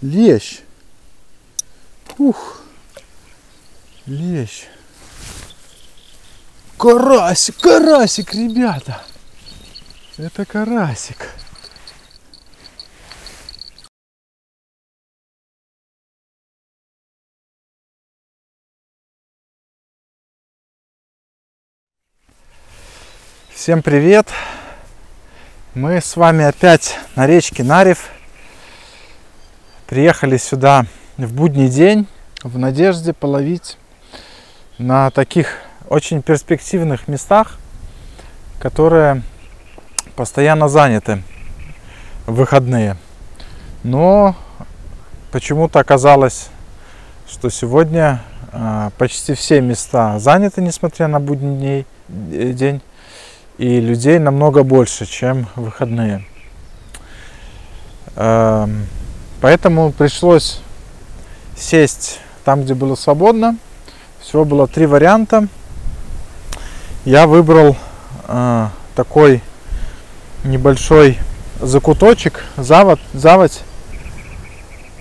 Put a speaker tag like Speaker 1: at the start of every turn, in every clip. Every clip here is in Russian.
Speaker 1: Лещ. Ух. Лещ. Карасик, карасик, ребята. Это карасик. Всем привет! Мы с вами опять на речке Нарев. Приехали сюда в будний день в надежде половить на таких очень перспективных местах, которые постоянно заняты в выходные. Но почему-то оказалось, что сегодня э, почти все места заняты, несмотря на будний день и людей намного больше, чем выходные. Поэтому пришлось сесть там, где было свободно. Всего было три варианта. Я выбрал э, такой небольшой закуточек, завод, заводь.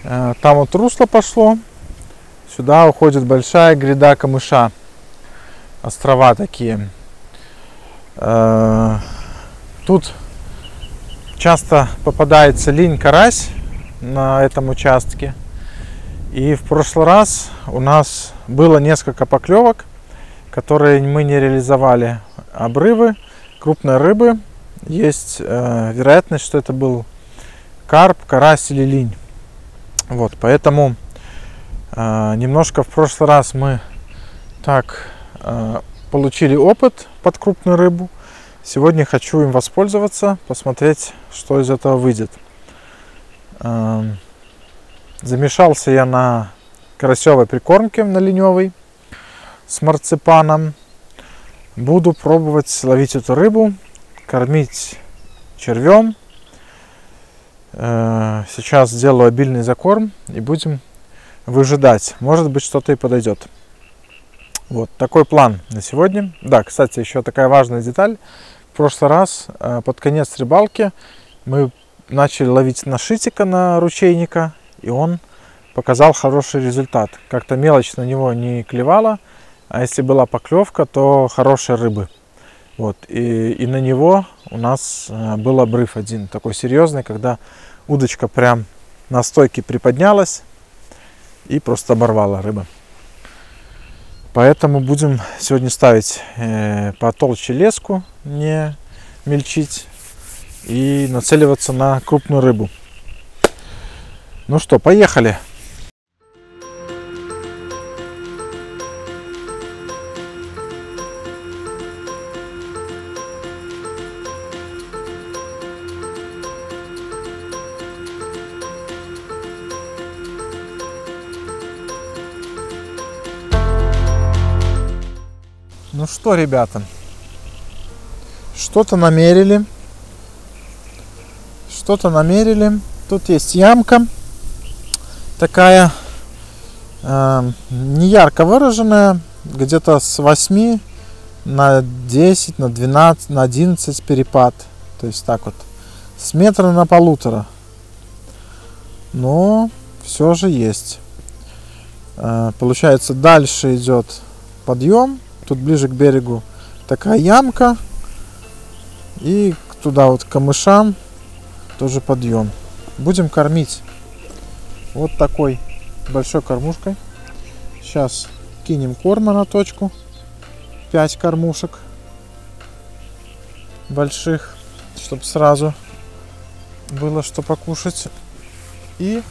Speaker 1: Э, там вот русло пошло. Сюда уходит большая гряда камыша. Острова такие. Э, тут часто попадается линь карась на этом участке. И в прошлый раз у нас было несколько поклевок, которые мы не реализовали. Обрывы, крупной рыбы. Есть э, вероятность, что это был карп, карась или линь. Вот, поэтому э, немножко в прошлый раз мы так э, получили опыт под крупную рыбу. Сегодня хочу им воспользоваться, посмотреть, что из этого выйдет. Замешался я на карасевой прикормке, на леневой, с марципаном. Буду пробовать ловить эту рыбу, кормить червем. Э, сейчас сделаю обильный закорм и будем выжидать. Может быть, что-то и подойдет. Вот такой план на сегодня. Да, кстати, еще такая важная деталь. В прошлый раз, э, под конец рыбалки, мы начали ловить на шитика, на ручейника, и он показал хороший результат. Как-то мелочь на него не клевала, а если была поклевка, то хорошие рыбы. Вот, и, и на него у нас э, был обрыв один, такой серьезный, когда удочка прям на стойке приподнялась и просто оборвала рыба. Поэтому будем сегодня ставить э, потолще леску, не мельчить и нацеливаться на крупную рыбу. Ну что, поехали! Ну что, ребята, что-то намерили. Что-то намерили. Тут есть ямка такая э, не ярко выраженная, где-то с 8 на 10, на 12, на 11 перепад. То есть так вот, с метра на полутора. Но все же есть. Э, получается, дальше идет подъем тут ближе к берегу такая ямка. И туда вот к камышам тоже подъем. Будем кормить вот такой большой кормушкой. Сейчас кинем корма на точку. 5 кормушек больших, чтобы сразу было что покушать. И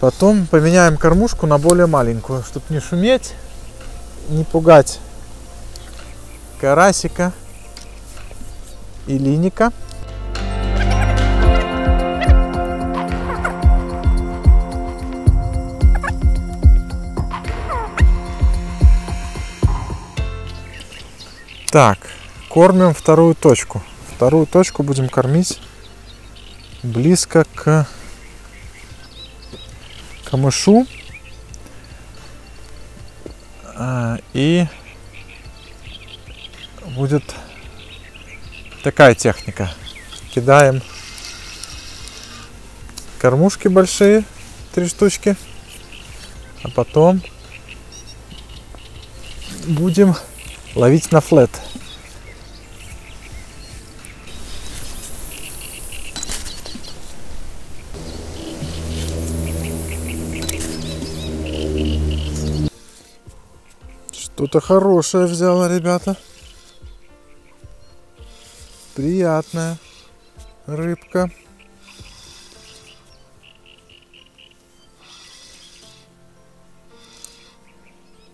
Speaker 1: потом поменяем кормушку на более маленькую, чтобы не шуметь не пугать карасика и линика. Так, кормим вторую точку. Вторую точку будем кормить близко к камышу. А, и будет такая техника. Кидаем кормушки большие, три штучки. А потом будем ловить на флет. Что-то хорошее взяла, ребята. Приятная рыбка.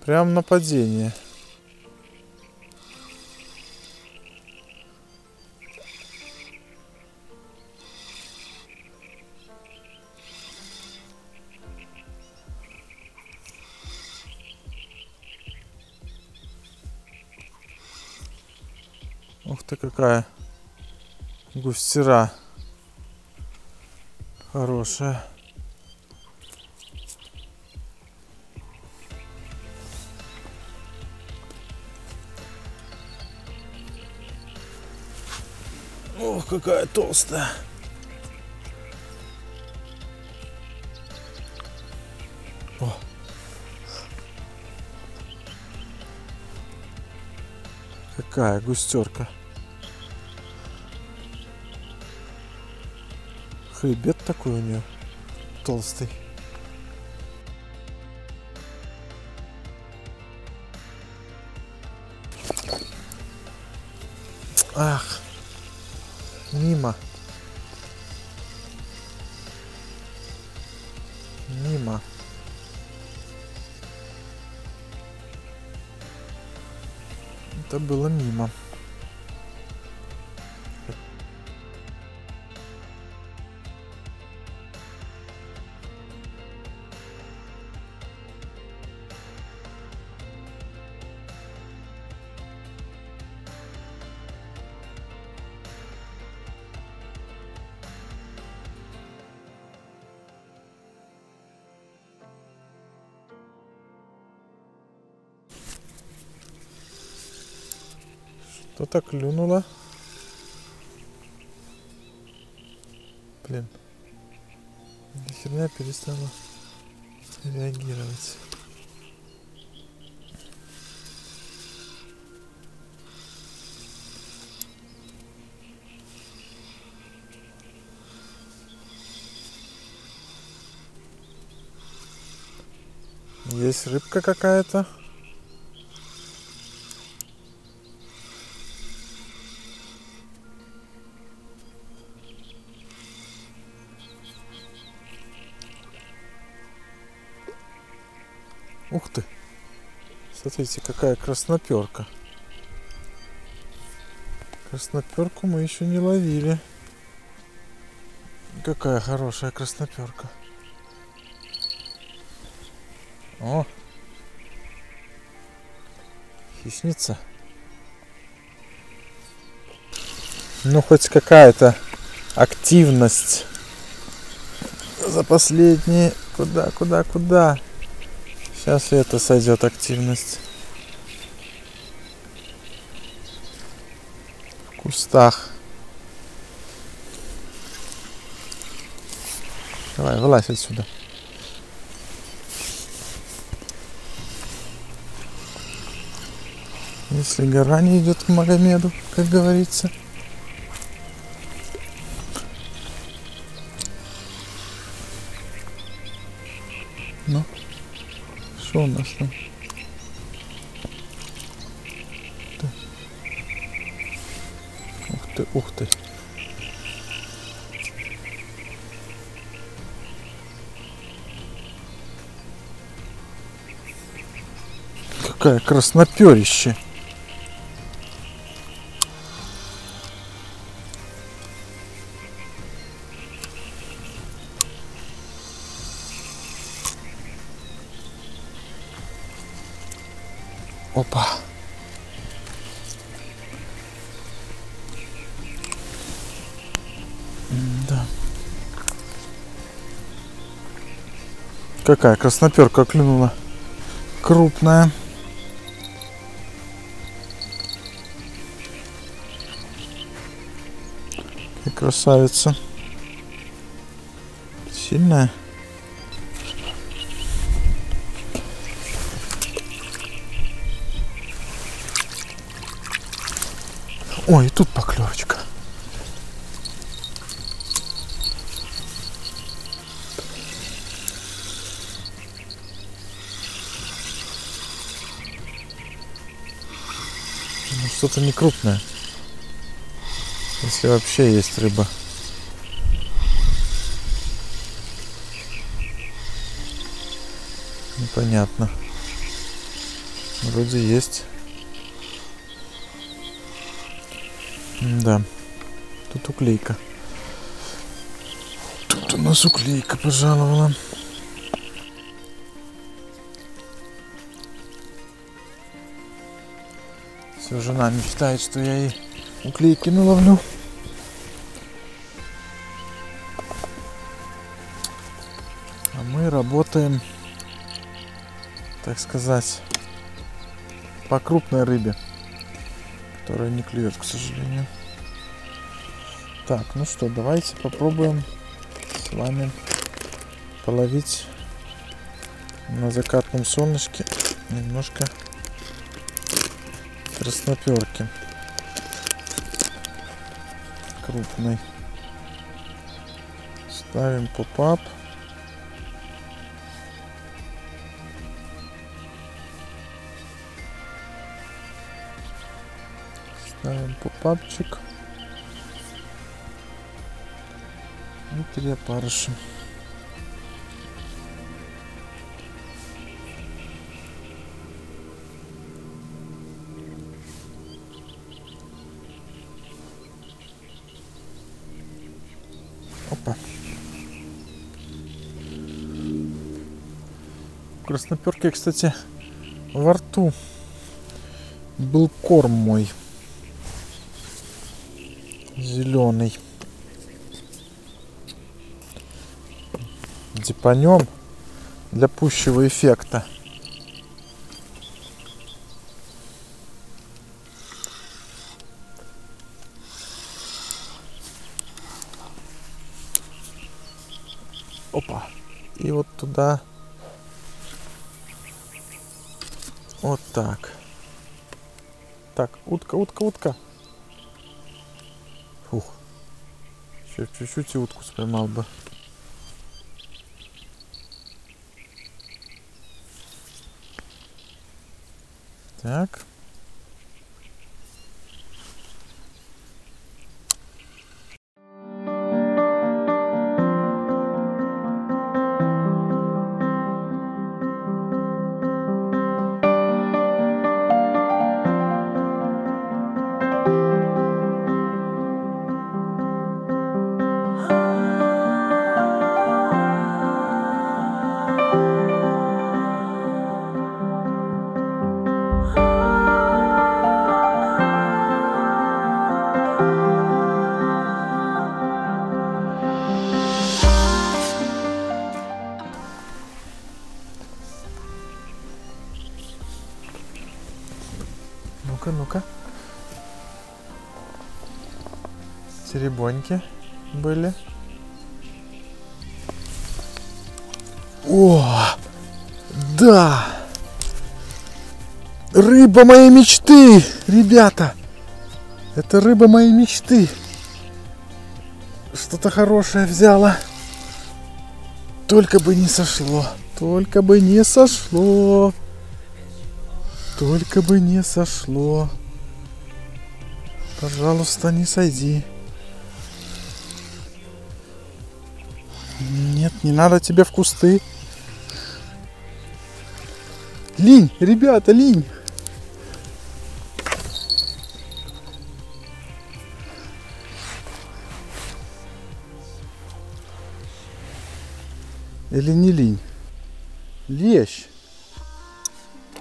Speaker 1: Прям нападение. Ух ты какая густера хорошая. Ох, какая толстая. О. Какая густерка. Хребет такой у нее толстый. Ах, мимо. Мимо. Это было мимо. Что-то клюнуло. Блин. Ни херня перестала реагировать. Есть рыбка какая-то. Смотрите, какая красноперка. Красноперку мы еще не ловили. Какая хорошая красноперка. О! Хищница. Ну, хоть какая-то активность за последние... Куда, куда, куда? Сейчас и это сойдет активность. Кустах. Давай, вылазь отсюда. Если гора не идет к Магомеду, как говорится. Ну, что у нас там? Какая красноперище. Опа. Да. Какая красноперка клюнула. Крупная. Красавица. Сильная. Ой, тут поклевочка. Ну, что-то не крупное. Если вообще есть рыба. Непонятно. Вроде есть. Да. Тут уклейка. Тут у нас уклейка пожаловала. Все, жена мечтает, что я ей уклейки наловлю. Работаем, так сказать, по крупной рыбе, которая не клюет, к сожалению. Так, ну что, давайте попробуем с вами половить на закатном солнышке немножко красноперки. Крупный ставим поп-ап ставим поп-апчик и три опарыша Опа. Красноперки, кстати, во рту был корм мой. Зеленый. Дипанем для пущего эффекта. Опа. И вот туда. Вот так. Так, утка, утка, утка. Еще чуть-чуть и утку споймал бы. Так. Ну-ка, ну-ка. Теребоньки были. О, да! Рыба моей мечты, ребята! Это рыба моей мечты. Что-то хорошее взяла. Только бы не сошло. Только бы не сошло. Только бы не сошло. Пожалуйста, не сойди. Нет, не надо тебе в кусты. Линь, ребята, линь. Или не линь? Лещ.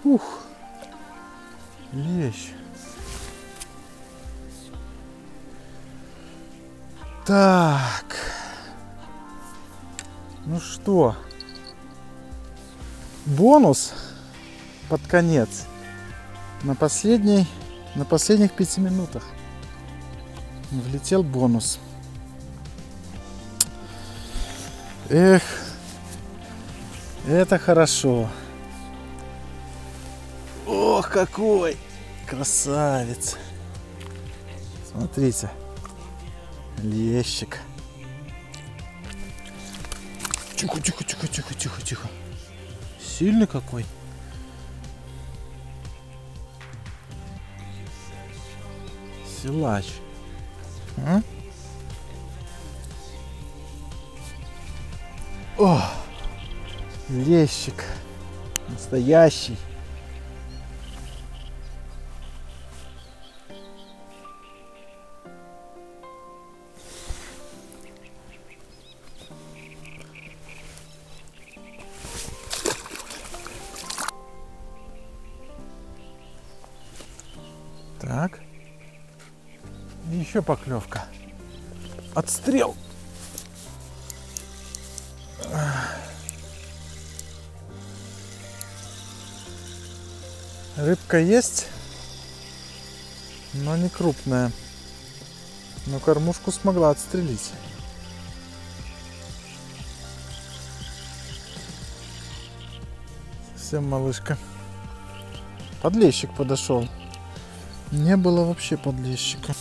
Speaker 1: Ух. Лещ. Так. Ну что? Бонус под конец. На последней, на последних пяти минутах влетел бонус. Эх, это хорошо. Ох, какой красавец. Смотрите, лещик. Тихо, тихо, тихо, тихо, тихо, тихо. Сильный какой. Силач. А? О, лещик. Настоящий. Еще поклевка. Отстрел. Рыбка есть, но не крупная. Но кормушку смогла отстрелить. Совсем малышка. Подлещик подошел. Не было вообще подлещика.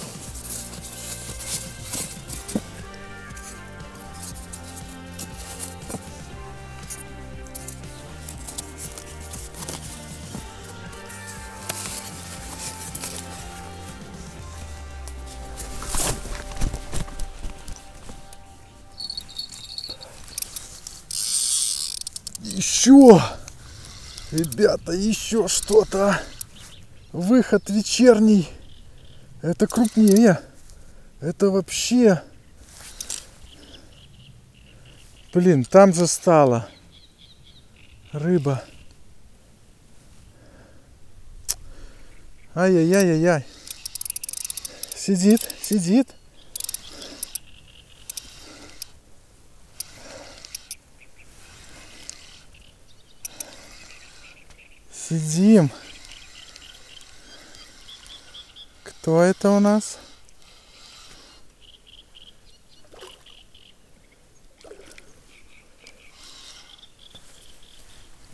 Speaker 1: Ребята, еще что-то. Выход вечерний. Это крупнее. Это вообще... Блин, там же стало. Рыба. Ай-яй-яй-яй-яй. Сидит, сидит. Сидим. Кто это у нас?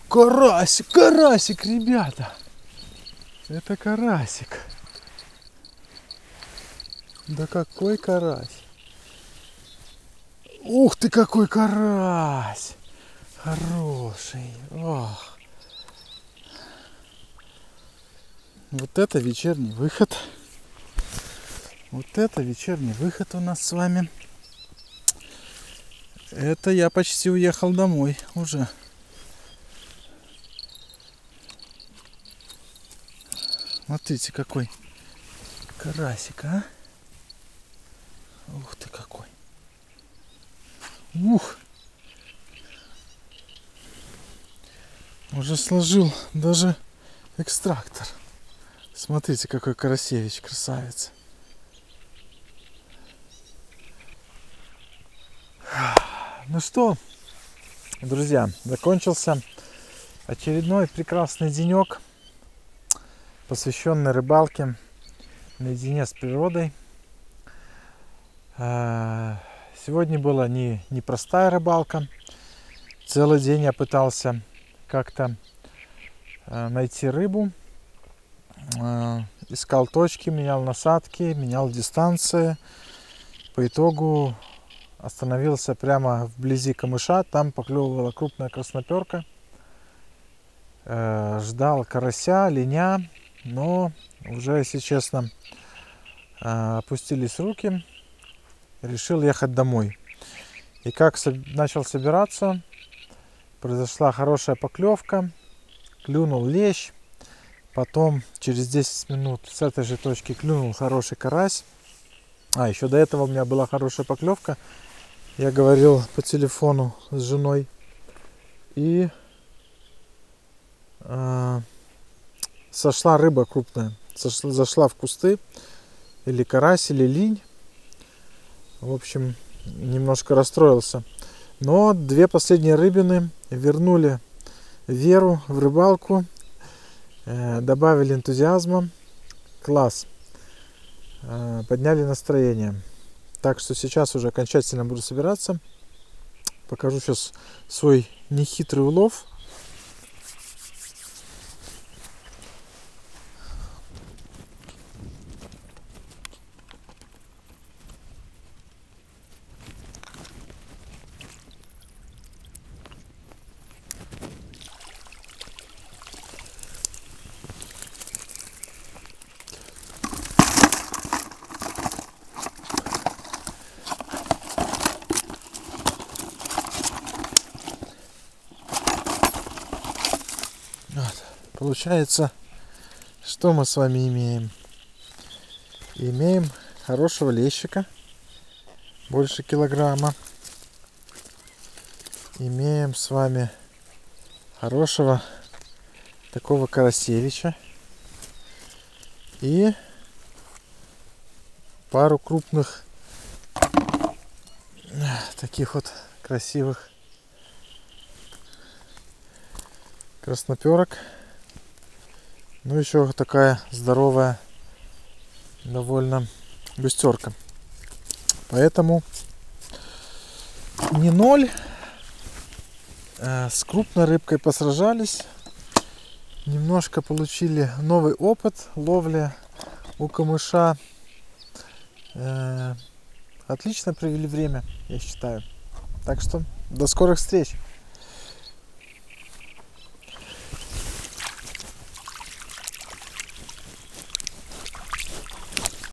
Speaker 1: Карасик, карасик, ребята. Это карасик. Да какой карась. Ух ты, какой карась. Хороший. Ох. Вот это вечерний выход. Вот это вечерний выход у нас с вами. Это я почти уехал домой уже. Смотрите, какой карасик, а? Ух ты какой. Ух! Уже сложил даже экстрактор. Смотрите, какой Карасевич, красавец. Ну что, друзья, закончился очередной прекрасный денек, посвященный рыбалке наедине с природой. А, сегодня была не непростая рыбалка. Целый день я пытался как-то а, найти рыбу. А, искал точки, менял насадки, менял дистанции. По итогу остановился прямо вблизи камыша, там поклевывала крупная красноперка. Э, ждал карася, линя, но уже, если честно, э, опустились руки. Решил ехать домой. И как начал собираться, произошла хорошая поклевка, клюнул лещ. Потом через 10 минут с этой же точки клюнул хороший карась. А, еще до этого у меня была хорошая поклевка. Я говорил по телефону с женой. И э, сошла рыба крупная. Сошла, зашла в кусты. Или карась, или линь. В общем, немножко расстроился. Но две последние рыбины вернули веру в рыбалку. Э, добавили энтузиазма. Класс. Э, подняли настроение. Так что сейчас уже окончательно буду собираться. Покажу сейчас свой нехитрый улов. Вот. Получается, что мы с вами имеем? Имеем хорошего лещика, больше килограмма. Имеем с вами хорошего такого карасевича. И пару крупных таких вот красивых красноперок. Ну, еще такая здоровая довольно густерка. Поэтому не ноль. Э, с крупной рыбкой посражались. Немножко получили новый опыт ловли у камыша. Э, отлично провели время, я считаю. Так что до скорых встреч!